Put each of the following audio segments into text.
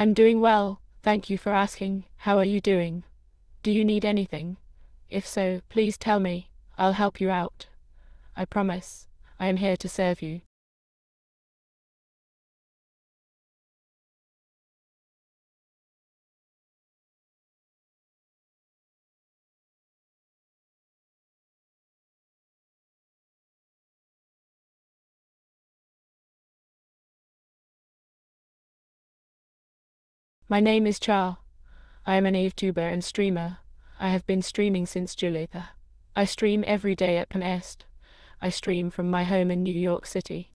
I'm doing well, thank you for asking. How are you doing? Do you need anything? If so, please tell me. I'll help you out. I promise. I am here to serve you. My name is Char. I am an VTuber and streamer. I have been streaming since July. I stream every day at Panest. I stream from my home in New York City.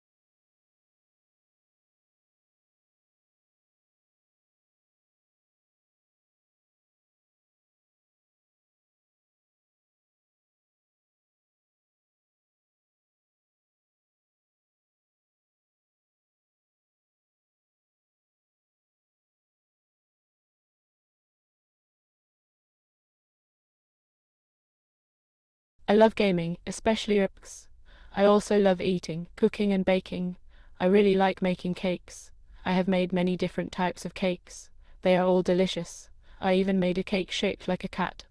I love gaming, especially Rix. I also love eating, cooking and baking. I really like making cakes. I have made many different types of cakes. They are all delicious. I even made a cake shaped like a cat.